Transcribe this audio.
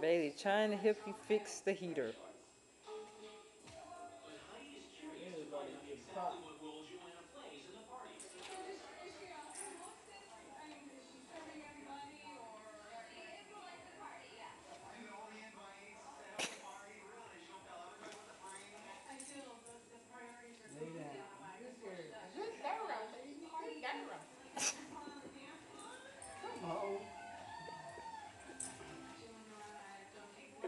Bailey trying to help you fix the heater.